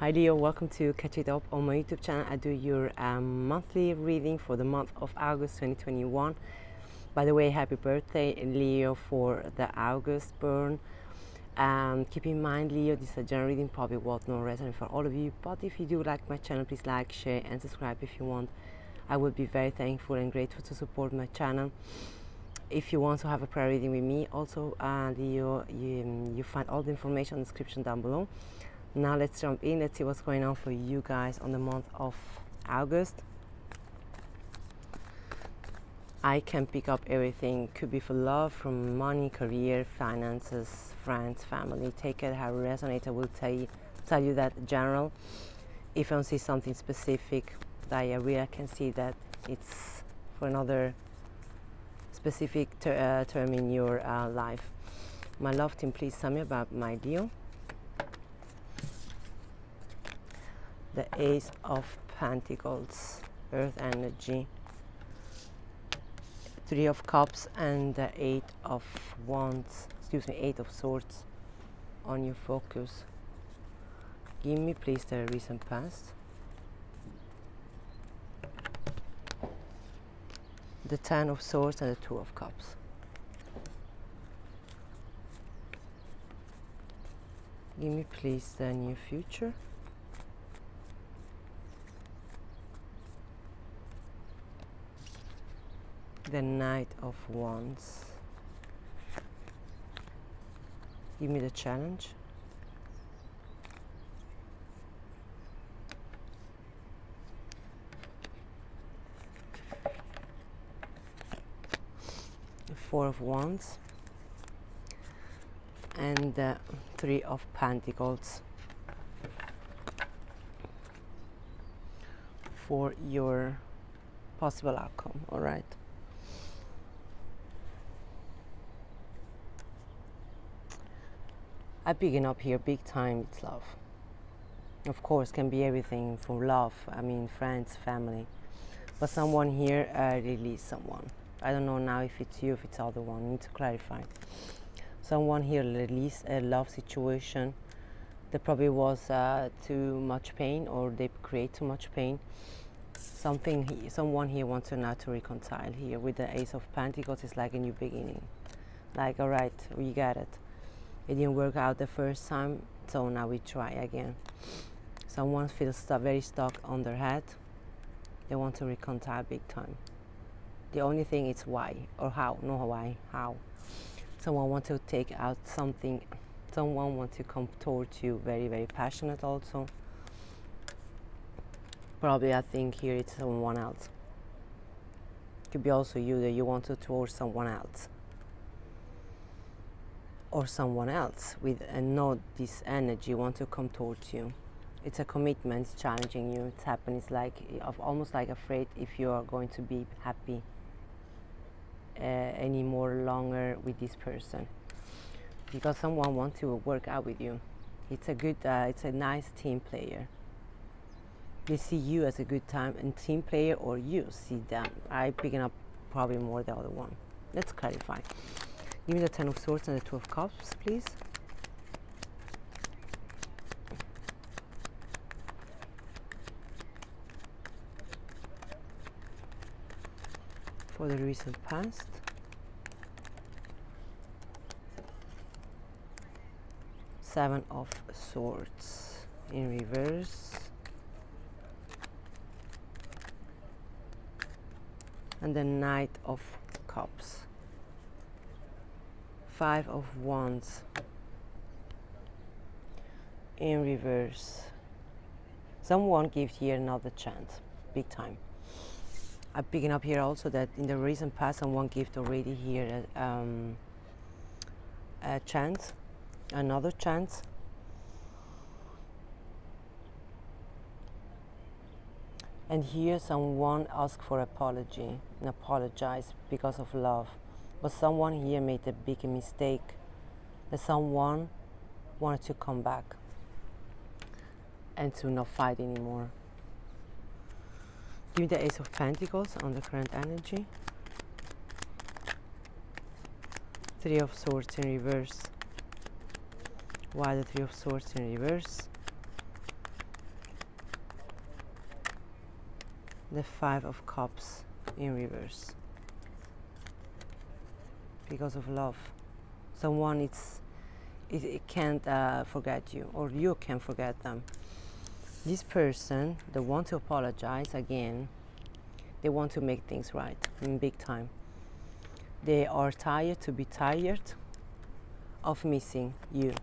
Hi Leo, welcome to Catch It Up on my YouTube channel. I do your um, monthly reading for the month of August 2021. By the way, happy birthday Leo for the August burn. Um, keep in mind Leo, this is a general reading, probably will not resonate for all of you. But if you do like my channel, please like, share and subscribe if you want. I would be very thankful and grateful to support my channel. If you want to have a prayer reading with me, also uh, Leo, you, you find all the information in the description down below now let's jump in. Let's see what's going on for you guys on the month of August. I can pick up everything. Could be for love from money career finances friends family. Take it how it resonates. I will tell you, tell you that general. If I see something specific diarrhea I can see that it's for another specific ter uh, term in your uh, life. My love team please tell me about my deal the ace of pentacles earth energy three of cups and the eight of wands. Excuse me eight of swords on your focus. Give me please the recent past. The ten of swords and the two of cups. Give me please the near future the Knight of Wands. Give me the challenge. Four of Wands and the Three of Pentacles for your possible outcome, all right? I'm picking up here big time it's love. Of course, can be everything from love, I mean friends, family. But someone here uh, release someone. I don't know now if it's you, if it's other one. Need to clarify. Someone here release a love situation. There probably was uh, too much pain, or they create too much pain. Something, he, someone here wants to now to reconcile here with the Ace of Pentacles. It's like a new beginning. Like, all right, we got it it didn't work out the first time so now we try again. Someone feels stuck, very stuck on their head. They want to reconcile big time. The only thing is why or how no why how. Someone wants to take out something someone wants to come towards you very very passionate also. Probably i think here it's someone else. Could be also you that you want to towards someone else or someone else with and not this energy want to come towards you. It's a commitment it's challenging you. It's happening it's like almost like afraid if you are going to be happy uh, any more longer with this person. Because someone wants to work out with you. It's a good uh, it's a nice team player. They see you as a good time and team player or you see them. I picking up probably more the other one. Let's clarify Give me the Ten of Swords and the Two of Cups, please. For the recent past. Seven of Swords in reverse. And the Knight of Cups. Five of Wands in reverse. Someone gives here another chance, big time. I'm picking up here also that in the recent past someone gave already here a, um, a chance, another chance. And here someone asked for apology and apologize because of love. But someone here made a big mistake. That someone wanted to come back and to not fight anymore. Give me the Ace of Pentacles on the current energy. Three of Swords in reverse. Why the Three of Swords in reverse? The Five of Cups in reverse because of love. Someone it's it, it can't uh, forget you or you can forget them. This person they want to apologize again. They want to make things right in big time. They are tired to be tired of missing you.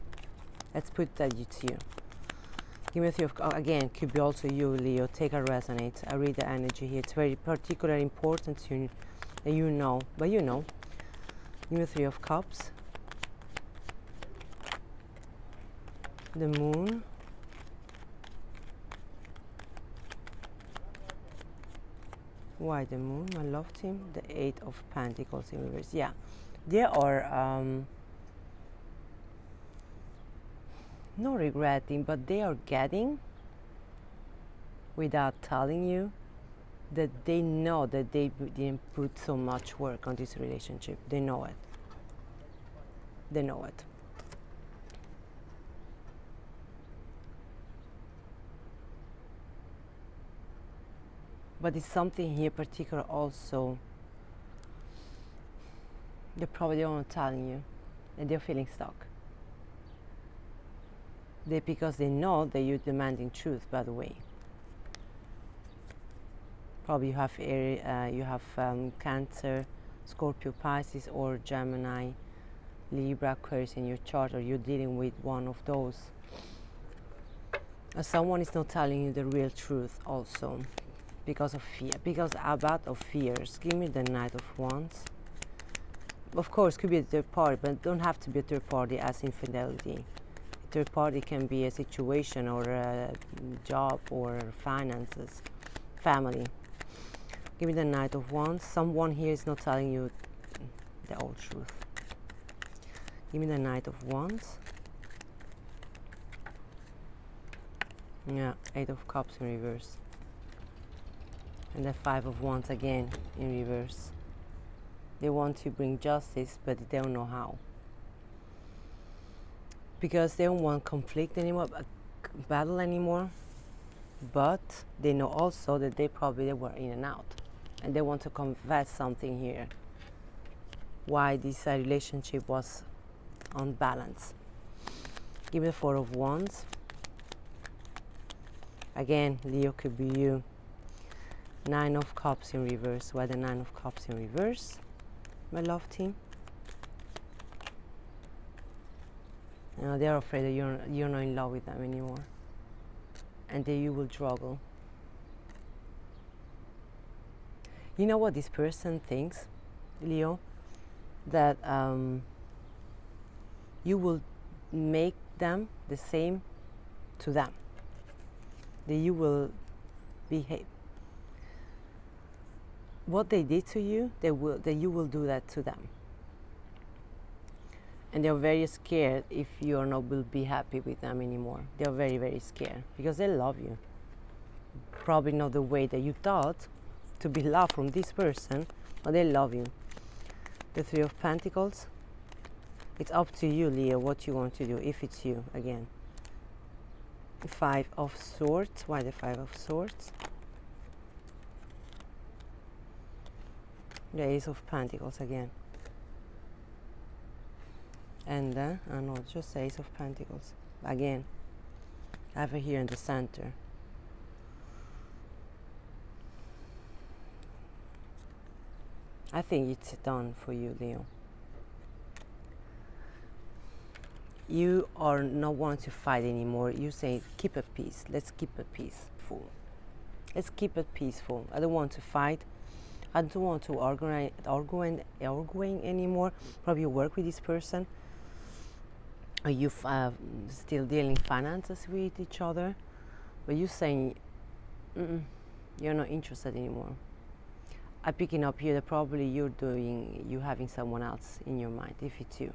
Let's put that to you. Three of uh, again could be also you leo. Take a resonate. I read the energy here. It's very particularly important to you that you know. But you know me three of cups. The moon. Why the moon? I loved him. The eight of pentacles in reverse. Yeah. They are um, no regretting but they are getting without telling you that they know that they didn't put so much work on this relationship. They know it. They know it. But it's something here particular also they probably aren't telling you and they're feeling stuck. They because they know that you're demanding truth by the way probably you have uh, you have um, cancer scorpio pisces or gemini libra aquarius in your chart or you're dealing with one of those. Someone is not telling you the real truth also because of fear because about of fears. Give me the knight of wands. Of course could be a third party but don't have to be a third party as infidelity. Third party can be a situation or a job or finances family give me the knight of wands. Someone here is not telling you the old truth. Give me the knight of wands. Yeah eight of cups in reverse. And the five of wands again in reverse. They want to bring justice but they don't know how. Because they don't want conflict anymore uh, battle anymore. But they know also that they probably were in and out and they want to confess something here why this uh, relationship was unbalanced give me the four of wands again leo could be you Nine of Cups in reverse. Why the Nine of Cups in reverse, my love team? You know, they're afraid that you're, you're not in love with them anymore. And that you will struggle. You know what this person thinks, Leo? That um, you will make them the same to them. That you will behave what they did to you, they will, that you will do that to them. And they're very scared if you are not will be happy with them anymore. They're very, very scared because they love you. Probably not the way that you thought to be loved from this person, but they love you. The Three of Pentacles. It's up to you, Leo, what you want to do, if it's you again. Five of Swords. Why the Five of Swords? the ace of pentacles again and uh, I know just ace of pentacles again over here in the center I think it's done for you Leo you are not want to fight anymore you say keep a peace let's keep a peaceful let's keep it peaceful I don't want to fight I don't want to argue, arguing, arguing anymore. Probably work with this person. Are you uh, still dealing finances with each other? But you're saying mm -mm, you're not interested anymore. I'm picking up here that probably you're doing, you having someone else in your mind, if it's you.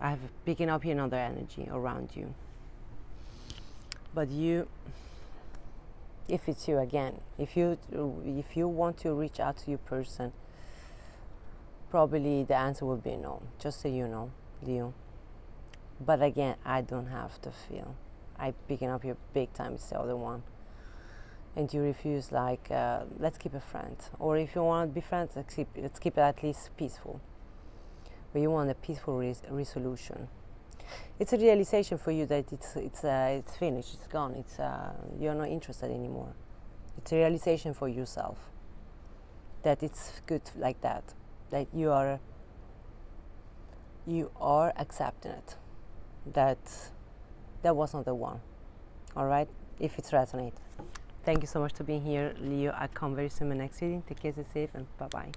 I have picking up here another energy around you. But you, if it's you again if you if you want to reach out to your person probably the answer will be no just so you know leo but again i don't have to feel i picking up here big time it's the other one and you refuse like uh, let's keep a friend. Or if you want to be friends let's keep, let's keep it at least peaceful. But you want a peaceful res- resolution. It's a realization for you that it's it's uh, it's finished it's gone it's uh, you're not interested anymore. It's a realization for yourself that it's good like that that you are you are accepting it. That that was not the one. All right? If it's resonate thank you so much for being here leo. I come very soon in my next reading. Take care stay safe and bye bye